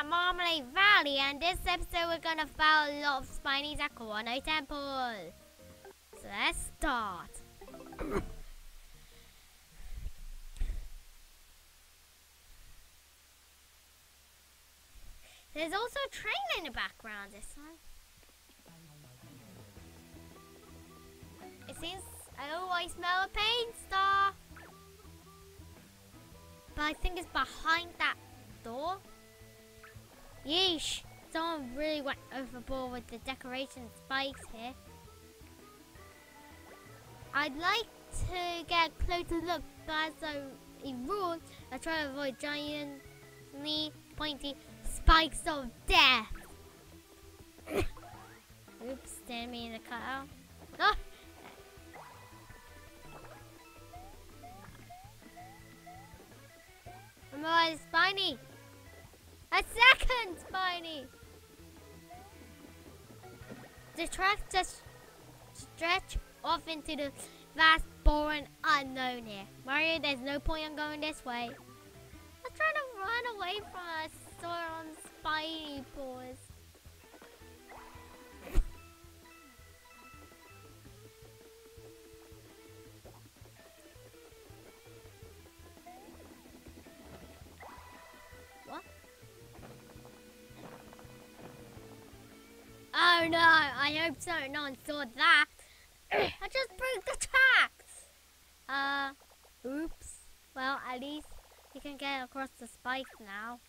at Marmalade Valley, and this episode we're gonna follow a lot of Spinies at Kiwano Temple. So let's start. There's also a train in the background this one. It seems, I smell a paint star. But I think it's behind that door. Yeesh, someone really went overboard with the decoration spikes here. I'd like to get a closer look, but as a rule, I try to avoid giant, giantly pointy spikes of death. Oops, stand me in the cutout. Ah! I'm alright, Spiny. A second, Spiny. The track just stretch off into the vast, boring unknown here. Mario, there's no point in going this way. I'm trying to run away from a sore on Spidey paws. Hope so. No one saw that. I just broke the tracks. Uh, oops. Well, at least we can get across the spikes now.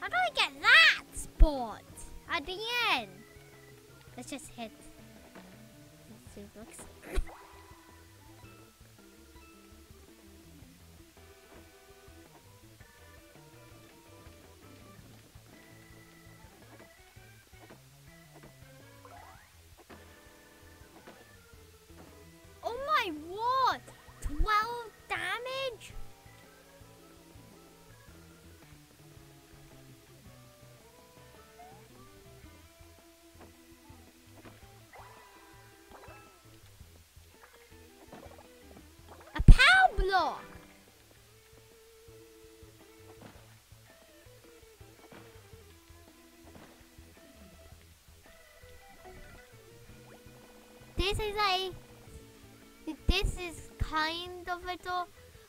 How do I get that spot at the end? Let's just hit suplex. oh This is a. This is kind of a door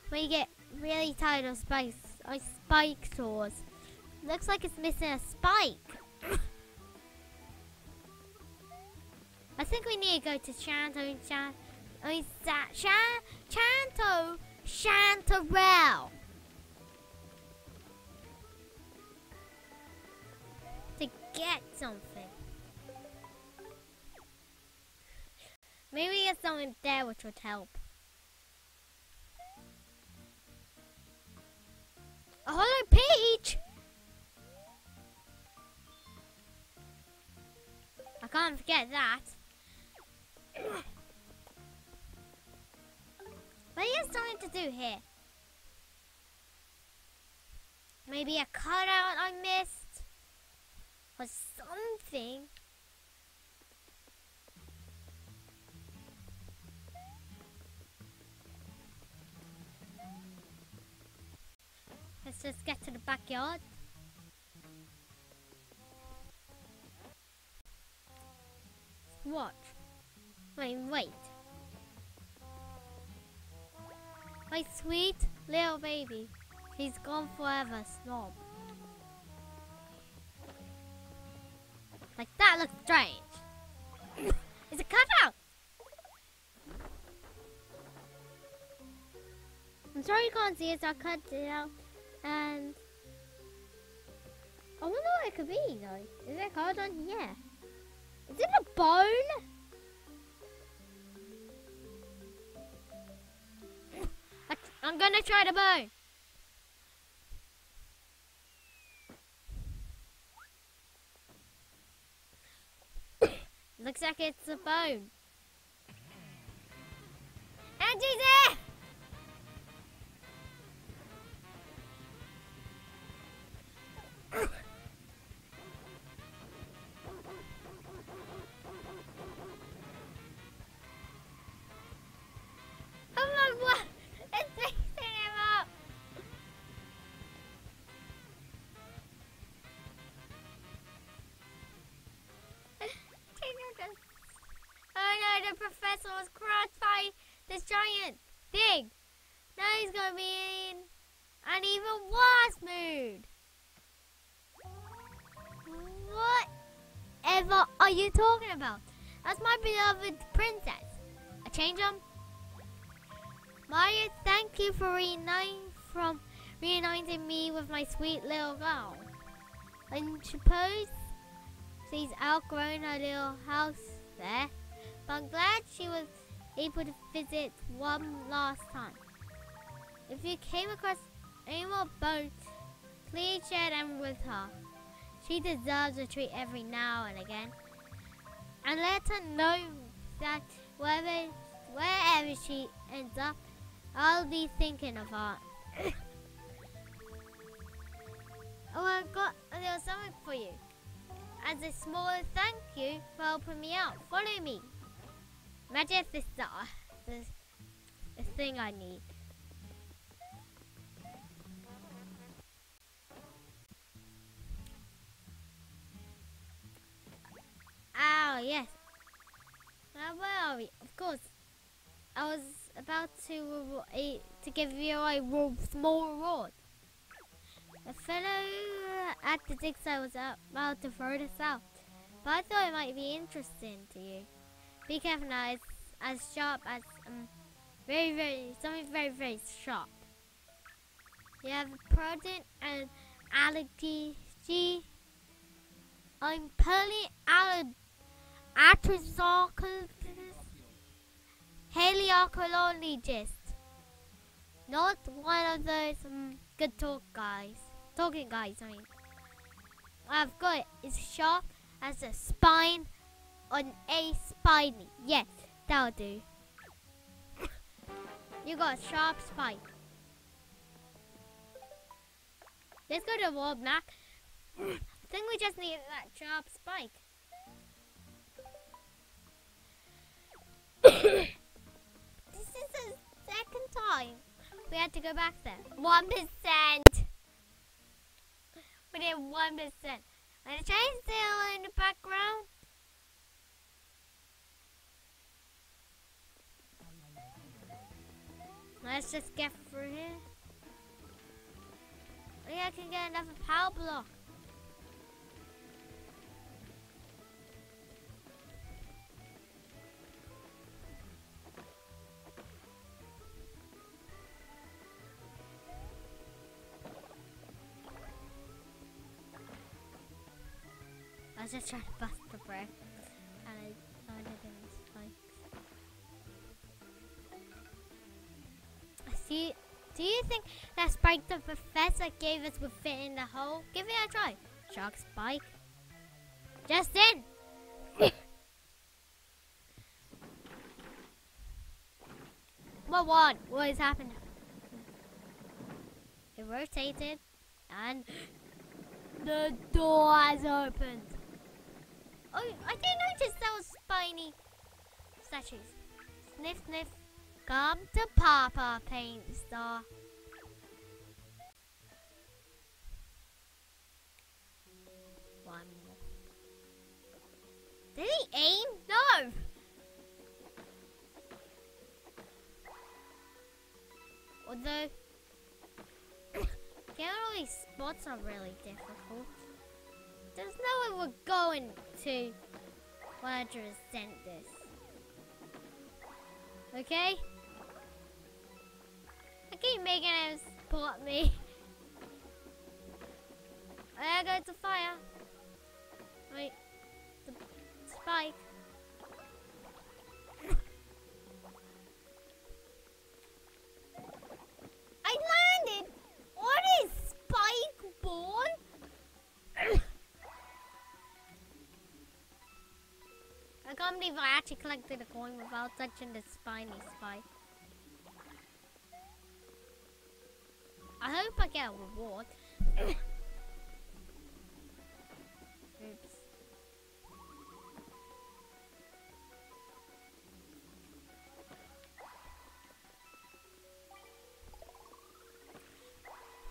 where you get really tired of spikes. Or spike saws. Looks like it's missing a spike. I think we need to go to Shanto Shan. Oh, I mean, Shan- Chanto Chantarelle. To get something. Maybe there's something there which would help. A hollow peach? I can't forget that. Maybe there's something to do here. Maybe a cutout I missed? Or something. Let's just get to the backyard. Watch. Wait, wait. My sweet little baby. He's gone forever, Snob. Like that looks strange. it's a cutout! I'm sorry you can't see it, so I cut it out. And I wonder what it could be though. Is there a card on here? Is it a bone? I'm gonna try the bone. Looks like it's a bone. Angie's there! The professor was crushed by this giant thing. Now he's gonna be in an even worse mood. Whatever are you talking about? That's my beloved princess. I change them. Mario, thank you for reuniting from reuniting me with my sweet little girl. I suppose she's outgrown her little house there, I'm glad she was able to visit one last time. If you came across any more boats, please share them with her. She deserves a treat every now and again. And let her know that wherever, wherever she ends up, I'll be thinking of her. oh, I've got a little something for you. As a small thank you for helping me out, follow me. Imagine if this is the, the thing I need. Oh, yes. Uh, where are we? Of course. I was about to uh, to give you a small reward. The fellow at the dig site was about to throw this out, but I thought it might be interesting to you. Be careful now, it's as sharp as, um, very, very, something very, very sharp. You have a protein and allergy. I'm pearly allergy Atrozarchus Heliarchaeologist. Not one of those um, good talk guys. Talking guys, I mean. I've got it. It's sharp as a spine on a spiny. Yes, that'll do. you got a sharp spine. Let's go to World Map. I think we just need that sharp spike. this is the second time we had to go back there. One percent. We did one percent. And the train's still in the background. Let's just get through here. Maybe I can get another power block. was just trying to bust the brick. Spikes. See, do you think that spike the professor gave us would fit in the hole? Give it a try. Shark spike. Justin! what what? What has happened? It rotated and the door has opened. Oh, I didn't notice those spiny statues. Sniff, sniff. Come to Papa Paint Star. One more. Did he aim? No! Although, getting all these spots are really difficult. There's no way we're going to Ladra sent this. Okay? I keep making him spot me. I go to fire. Wait. The spike. I landed on his spike ball. I can't believe I actually collected a coin without touching the spiny spike. I hope I get a reward. Oops.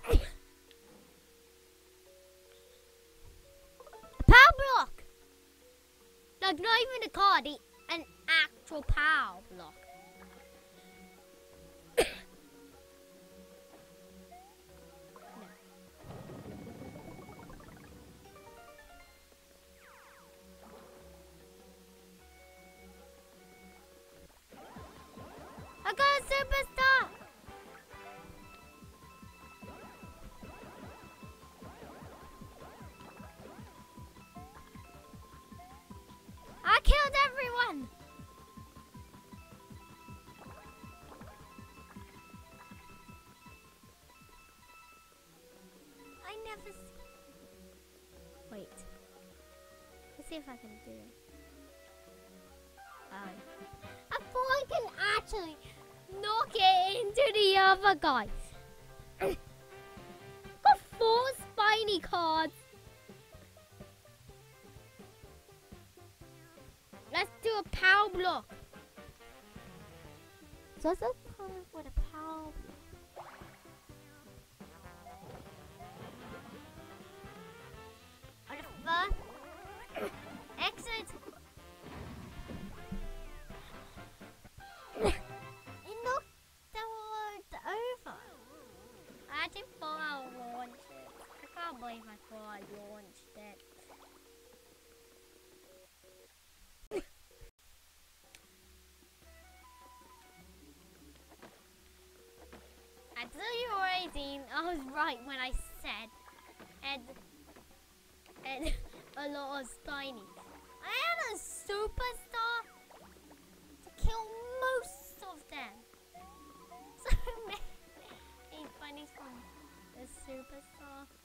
Power block! Like not even a card, an actual power block. Never s Wait. Let's see if I can do it. Oh. Thought I can actually knock it into the other guy. Got four spiny cards. Let's do a power block. Does it come with a power block? Can't believe I I launched it. Tell you already, I was right when I said, and and a lot of spiny. I had a superstar to kill most of them. So many bunnies from the superstar.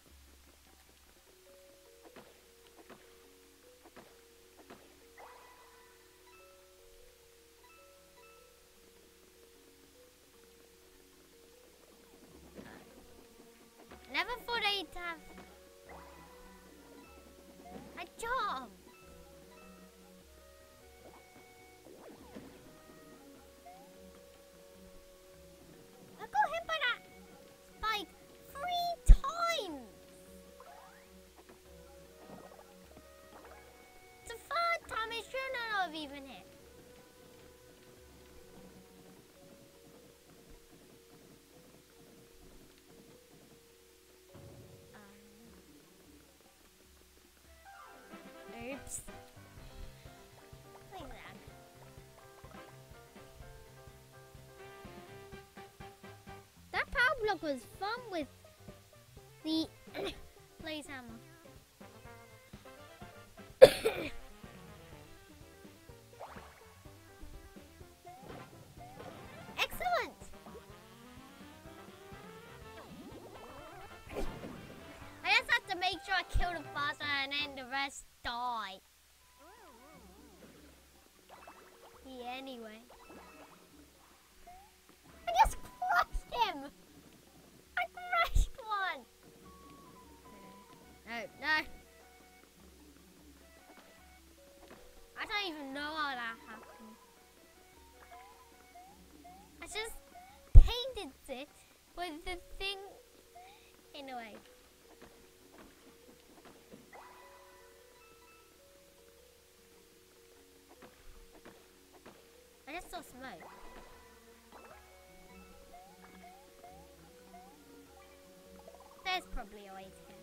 That. That power block was fun with the blaze hammer. And then the rest die. Yeah, anyway. Just smoke. There's probably a way to get.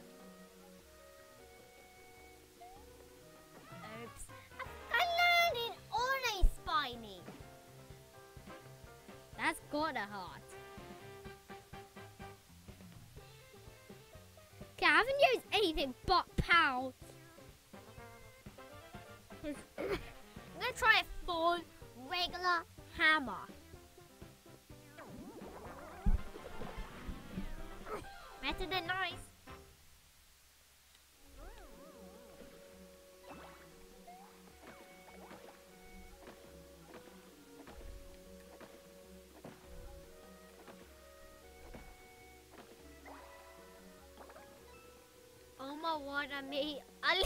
Oops. I, landed on a spiny. That's got a heart. Okay, I haven't used anything but pounds. I'm gonna try a full regular hammer. Better than nice. Oh my word, I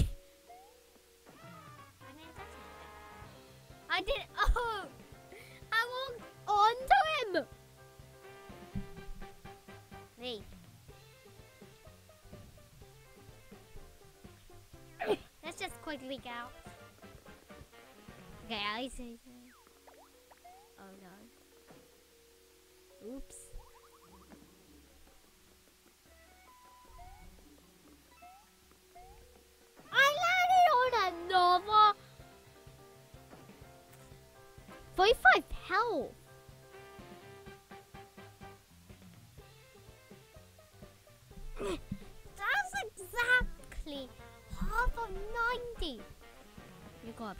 we go. Okay, I least. Oh no! Oops. I landed on a Nova. 45 health.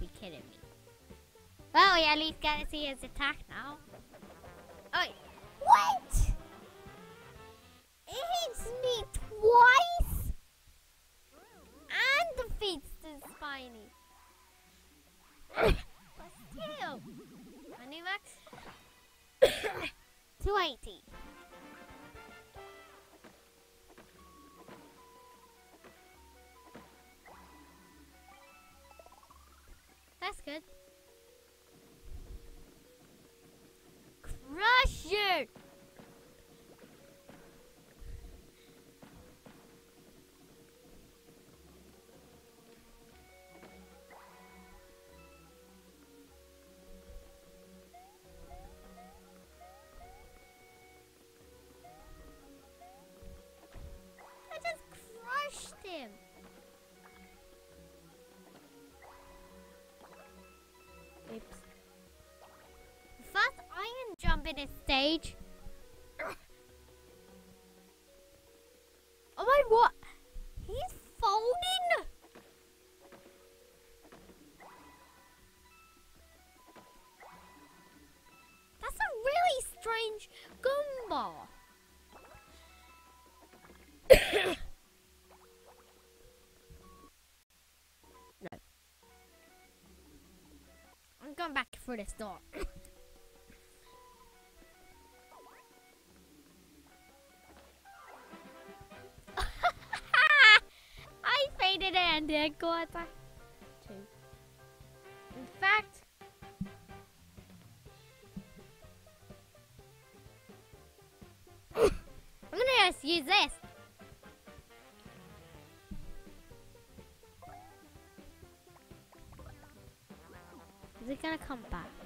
Be kidding me. Well, we at least get to see his attack now. Good. In a stage. Oh my what? He's folding? That's a really strange Goomba. no. I'm going back for this door. two. In fact, I'm gonna just use this. Is it gonna come back?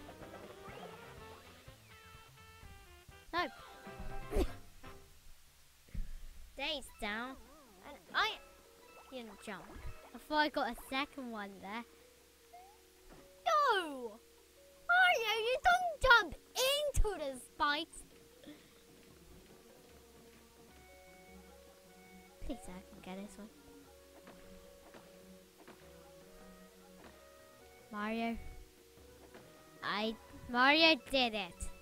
Thought I got a second one there. No! Mario, you don't jump into the spikes. Please, I can get this one. Mario. I Mario did it.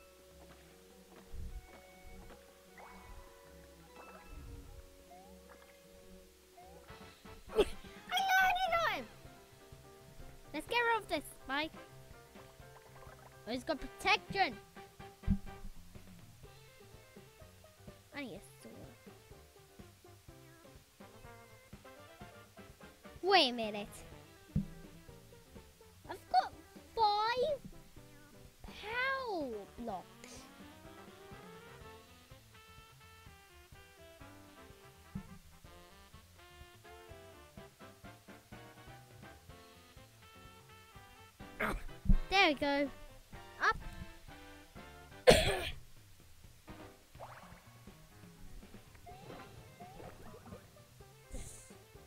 There we go. Up.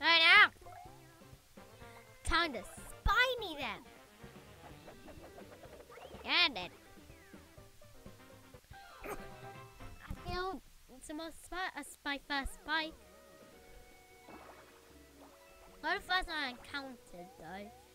right now. Time to spiny them. And then. I feel it's the most spy, a spy first spy. Not the first one I encountered though.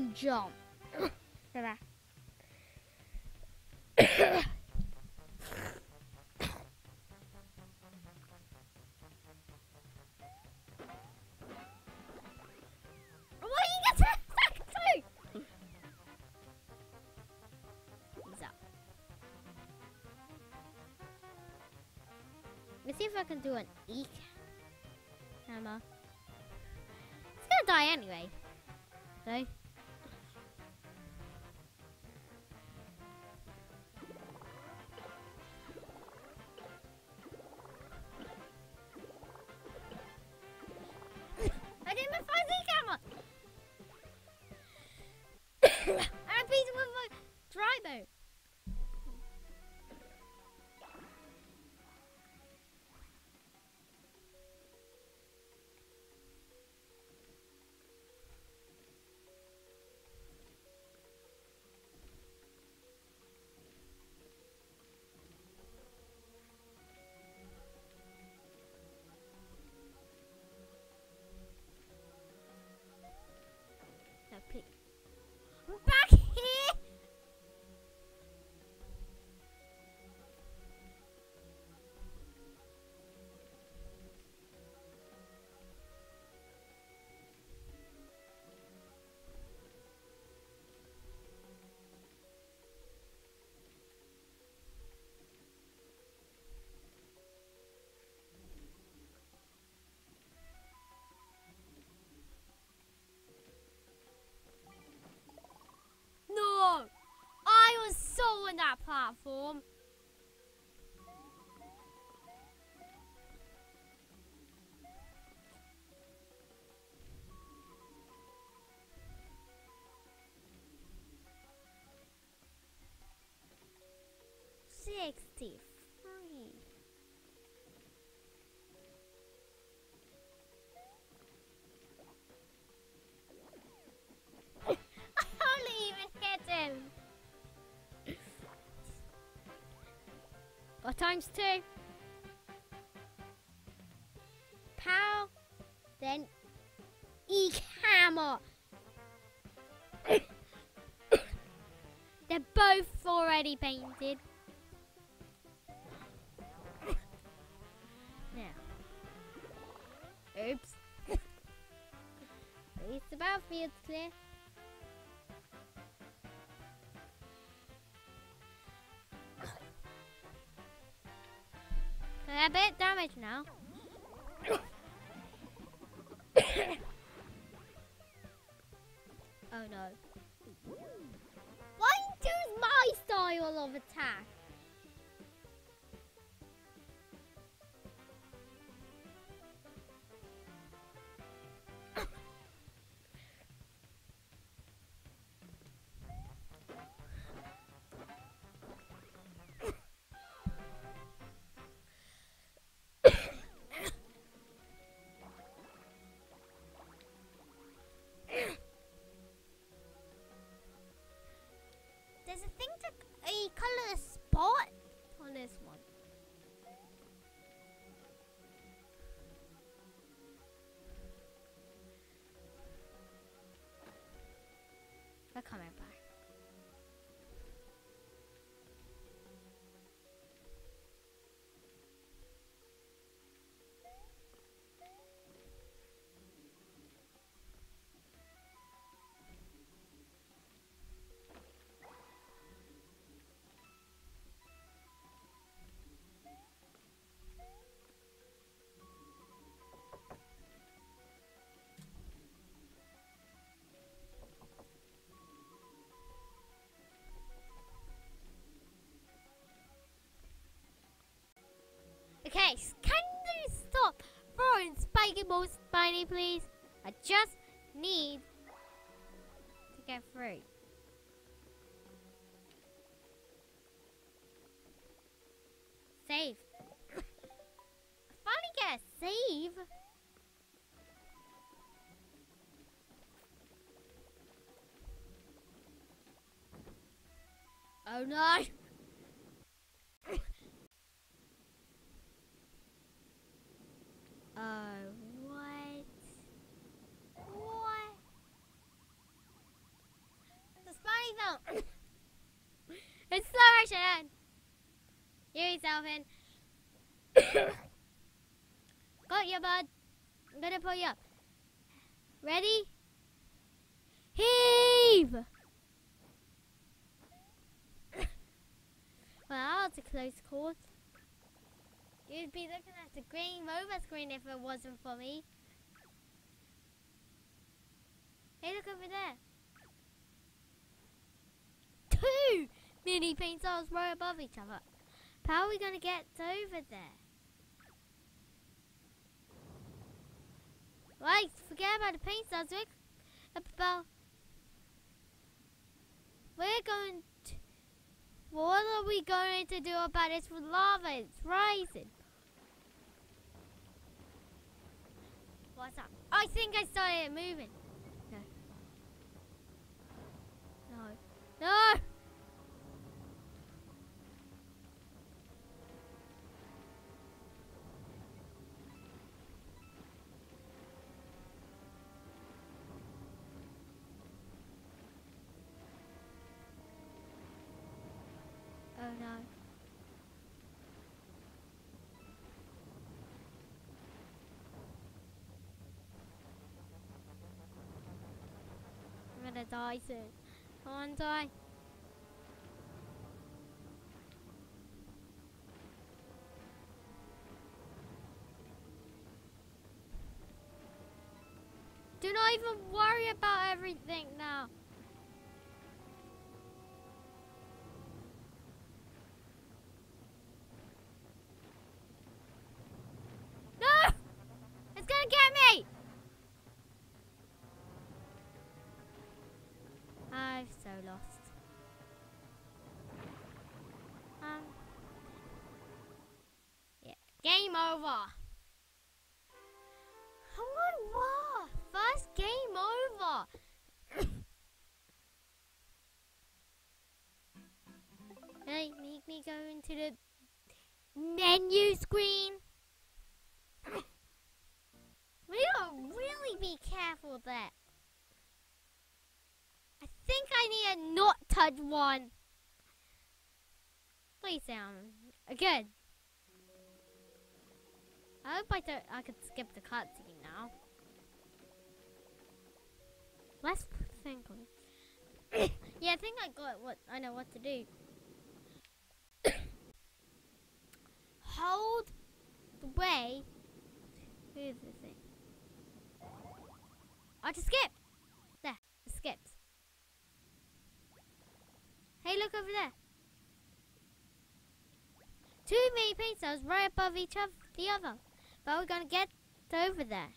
And jump. Let's see if I can do an eek hammer. It's gonna die anyway. Got times two. Pow, then eek hammer. They're both already painted. Now. Oops. At least the battlefield's clear. A bit damaged now. oh no. Why choose my style of attack? There's a thing to spiky Spiny, please? I just need to get through. Save. Finally get a save. Oh no! Oh, what? What? He's Alvin. Got you, bud. I'm gonna pull you up. Ready? Heave! well, that was a close call. You'd be looking at the green over screen if it wasn't for me. Hey, look over there. Two mini paint stars right above each other. How are we going to get over there? Right, forget about the paint. We're about. We're going to. What are we going to do about this with lava? It's rising. What's up? I think I started moving. No. No. No! No. I'm gonna die soon. Come on, die. Do not even worry about everything now. Game over. My wow! First game over. hey, make me go into the menu screen. We gotta really be careful there. I think I need a not touch one. Please sound again. I hope I don't, I could skip the cutscene now. Let's think yeah, I think I got what I know what to do. Hold the way. Who's the thing? I just skipped. There, I skipped. Hey, look over there. Two mini paint stars right above each the other. But we're gonna get over there.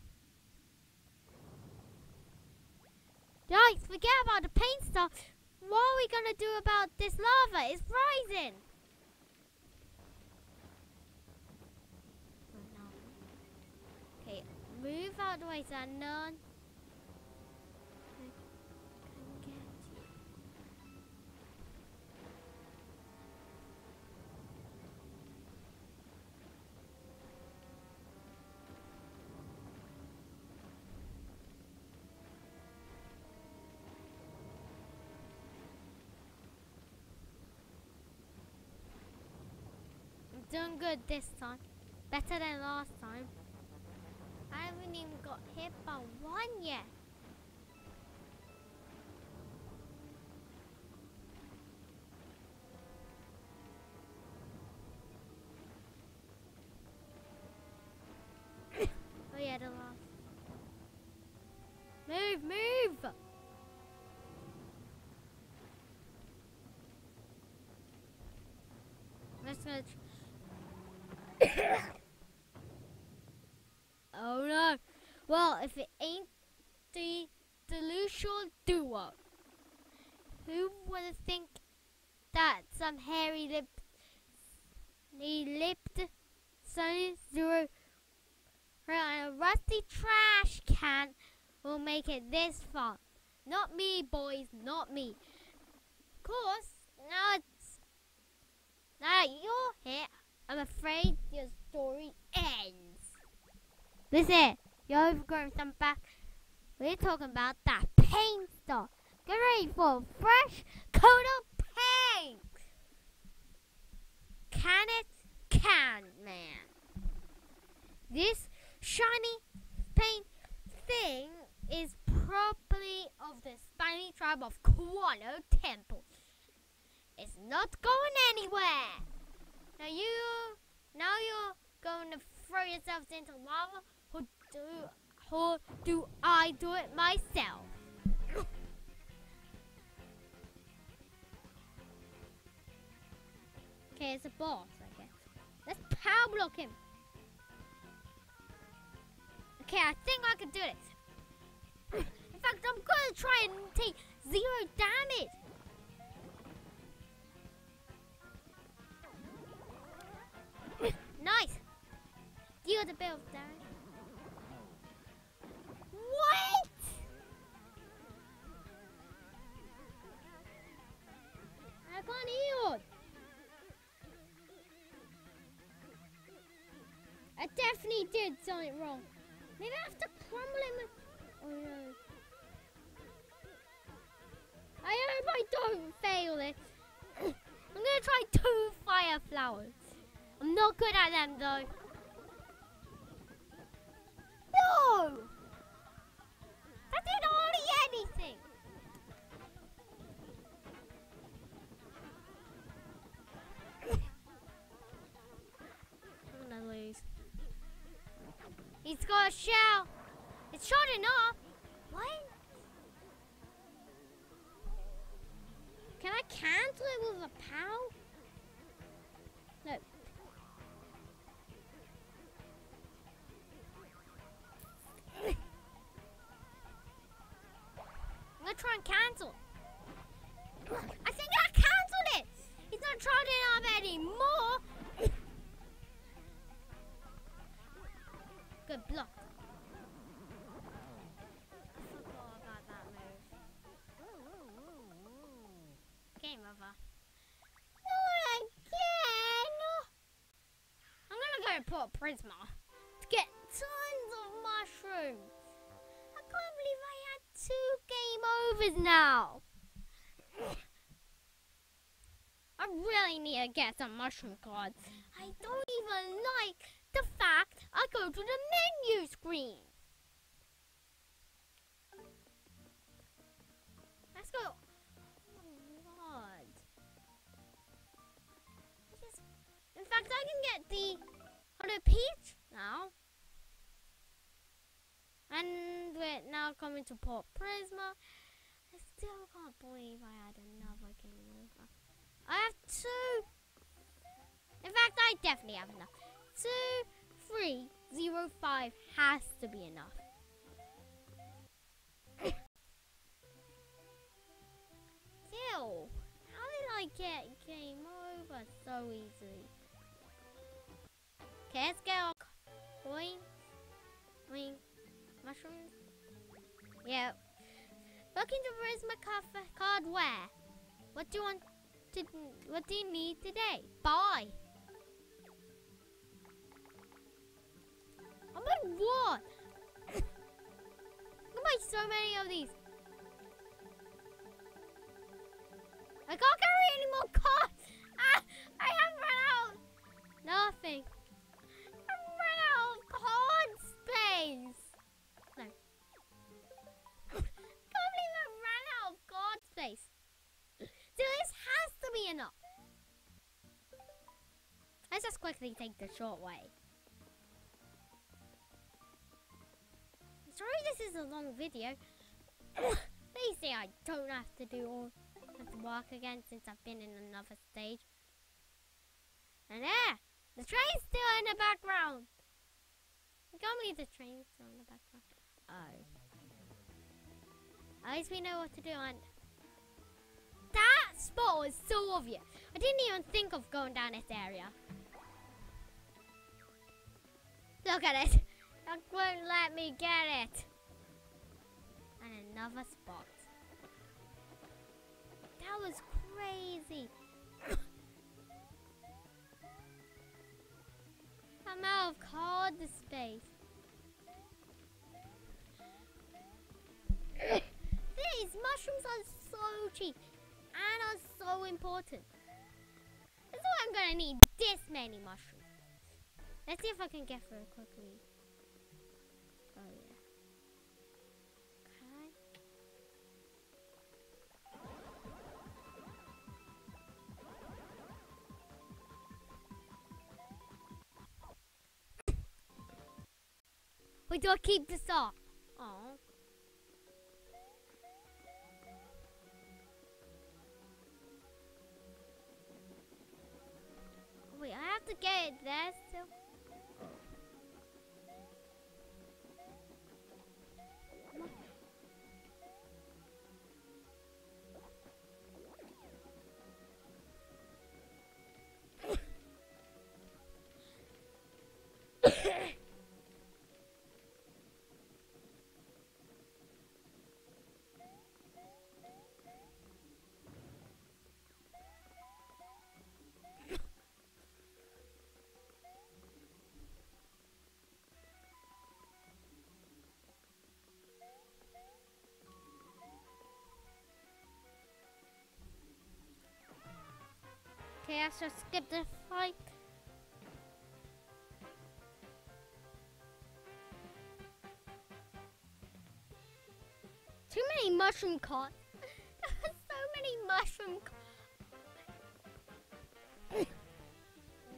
Guys, forget about the paint stuff. What are we gonna do about this lava? It's rising. Okay, move out the way so none. Good this time. Better than last time. I haven't even got hit by one yet. Well, if it ain't the delusional duo, who would have think that some hairy lip, lipped, sunny zero, and a rusty trash can will make it this far? Not me, boys, not me. Of course, now it's now that you're here, I'm afraid your story ends. Overgrown if some back, we're talking about that paint stuff. Get ready for a fresh coat of paint. Can it? Can, man. This shiny paint thing is probably of the spiny tribe of Kiwano Temple. It's not going anywhere. Now you, now you're going to throw yourselves into lava do, or do I do it myself? okay, it's a boss, I guess. Let's power block him. Okay, I think I can do this. In fact, I'm gonna try and take zero damage. nice. Deal the bill damage. What? I can't heal. I definitely did something wrong. Maybe I have to crumble him. Oh no. I hope I don't fail it. I'm gonna try two fire flowers. I'm not good at them though. No! That did hardly anything. I'm gonna lose. He's got a shell. It's short enough. What? Can I cancel it with a pow? Cancel. I think I canceled it. He's not trying up anymore. Good block. Game over. Again. I'm gonna go Port Prisma to get tons of mushrooms. Overs now. I really need to get some mushroom cards. I don't even like the fact I go to the menu screen. Let's go. Oh. Just, in fact, I can get the Hollow Peach now. And we're now coming to Port Prisma. I still can't believe I had another game over. I have two. In fact, I definitely have enough. Two, three, zero, five has to be enough. Still, how did I get game over so easily? Okay, let's get our coins. I mean, mushrooms. Yep. Looking to Charisma Cafe card where? What do you want to, what do you need today? Buy. I'm in what? I buy so many of these. I can't carry any more cards. Ah, I have run out. Nothing. Enough. Let's just quickly take the short way. Sorry this is a long video. Please say I don't have to do all to work again since I've been in another stage. And there! The train's still in the background! I can't believe the train's still in the background. Oh. At least we know what to do and spot was so obvious. I didn't even think of going down this area. Look at it. That won't let me get it. And another spot. That was crazy. I'm out of card space. These mushrooms are so cheap and are so important. That's why I'm gonna need this many mushrooms. Let's see if I can get through quickly. Oh yeah. Okay. We gotta keep this up. To get there still. Should skip the fight. Too many mushroom cards. so many mushroom.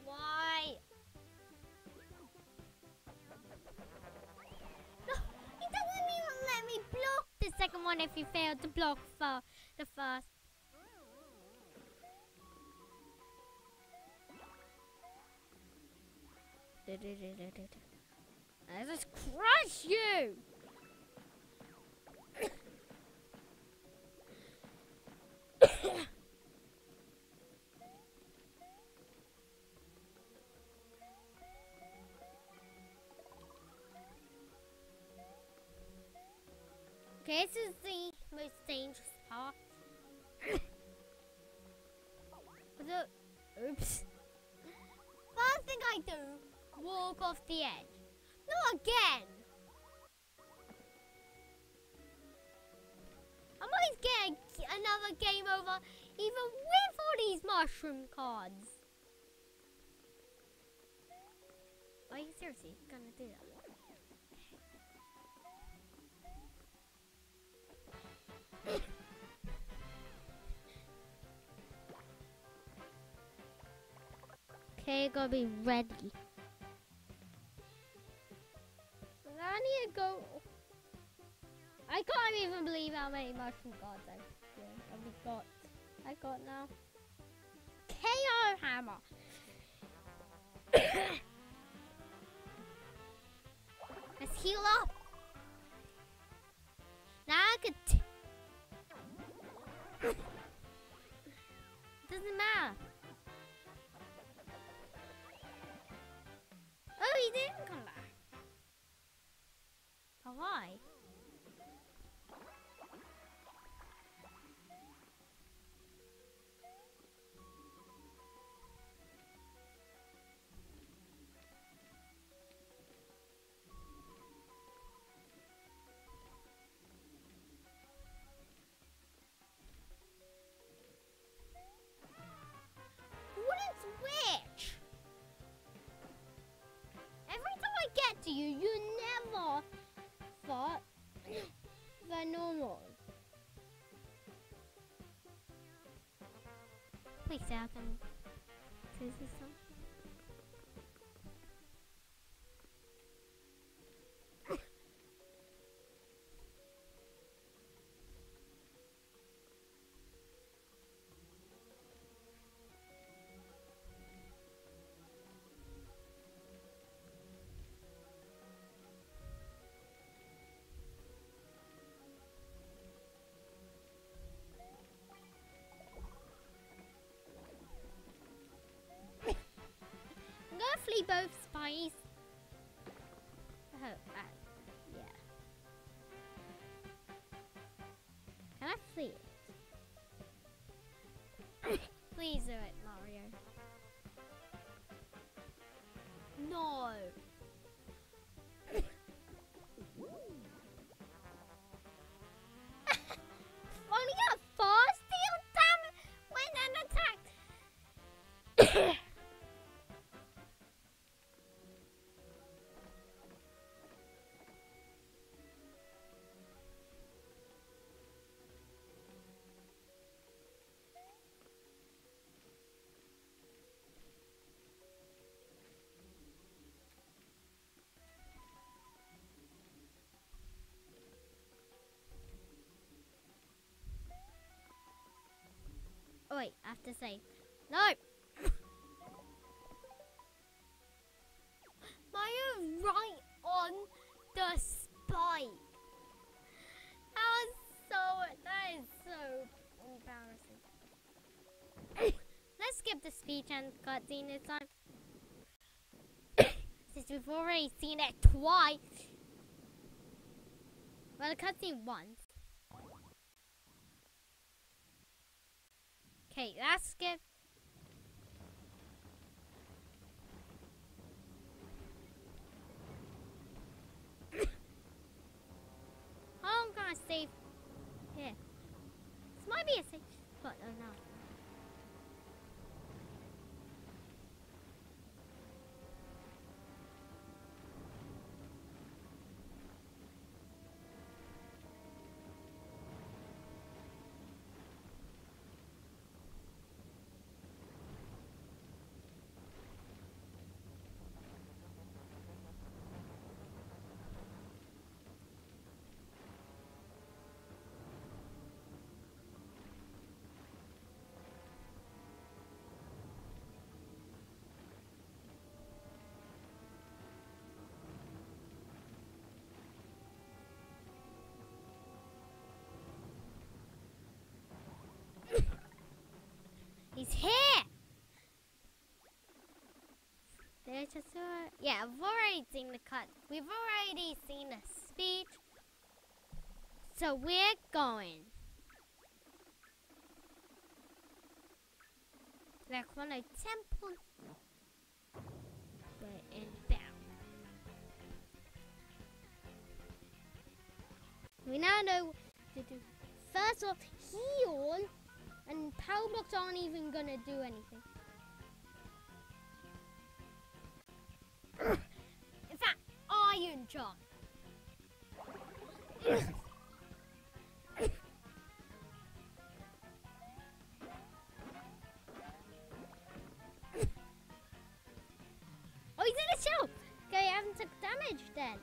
Why? No, it doesn't even let me block the second one if you fail to block for the first. I just crush you! this is the most dangerous part. the, oops. First thing I do, walk off the edge. Not again. I might get a- another game over even with all these mushroom cards. Are you seriously gonna do that? Okay, gotta be ready. Many mushroom cards I've I've got. I got now. KO hammer. Let's heal up. Now I could. Doesn't matter. Oh, he didn't come back. But why? Say I can say both spies. Oh, uh, yeah. Can I flee it? Please do it, wait, I have to say. No! Mario right on the spike. That was so, that is so embarrassing. Let's skip the speech and cutscene this time. Since we've already seen it twice. Well, the cutscene once. Okay, that's good. skip. How long can I save here? This might be a safe Yeah, I've already seen the cut. We've already seen the speech. So we're going. Like one of temple. But in. We now know to do first off heal and power blocks aren't even gonna do anything. In fact, iron jump. oh, he's in a shell. Okay, I haven't took damage then.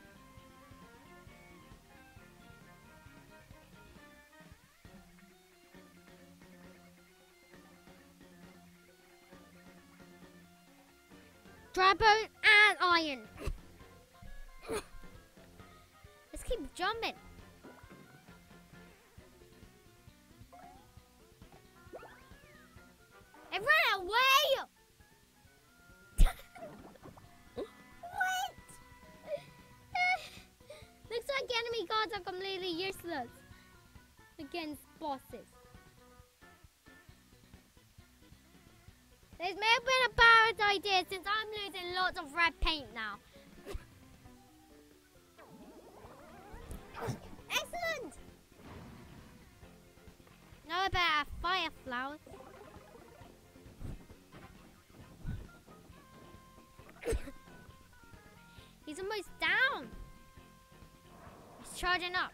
Dry bone and iron. Let's keep jumping. It ran away! what? Looks like enemy guards are completely useless against bosses. This may have been a bad idea since I'm losing lots of red paint now. Excellent! Now about fire flowers. He's almost down. He's charging up.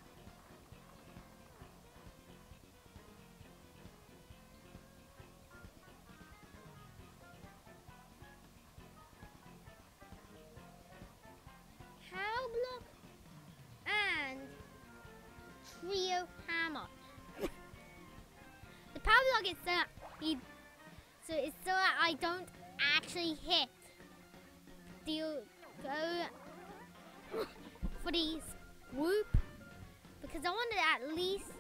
I don't actually hit. Do you go for the swoop? Because I want to at least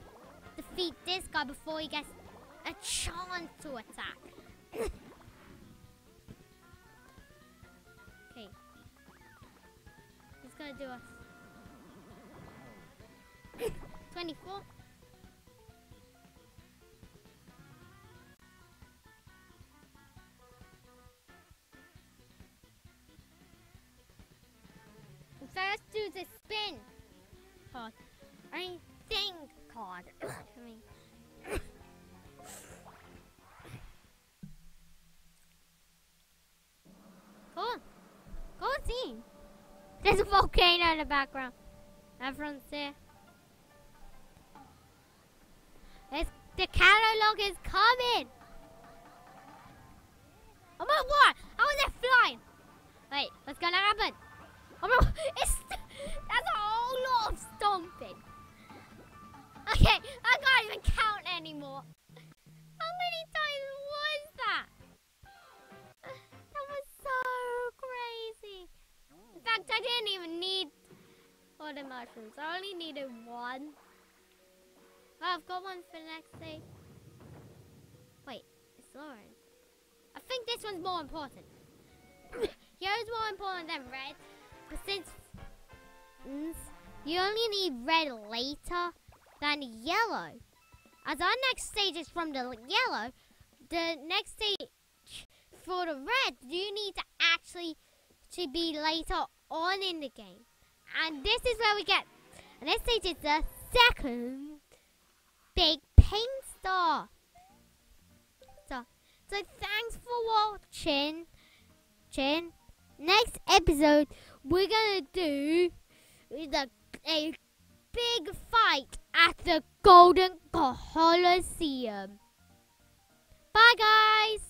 defeat this guy before he gets a chance to attack. okay. He's gonna do us. 24. There's a volcano in the background. Everyone's there. It's, the catalog is coming. Oh my god! How is it flying? Wait, what's gonna happen? Oh my it's that's a whole lot of stomping. Okay, I can't even count anymore. How many times I didn't even need all the mushrooms. I only needed one. Oh, I've got one for the next day. Wait, it's Lauren. I think this one's more important. Yellow's more important than red. But since you only need red later than yellow. As our next stage is from the yellow, the next stage for the red, you need to actually to be later on in the game. And this is where we get, and this stage is the second big paint star. So, so thanks for watching. Chin. Next episode, we're gonna do the a big fight at the Golden Coliseum. Bye, guys.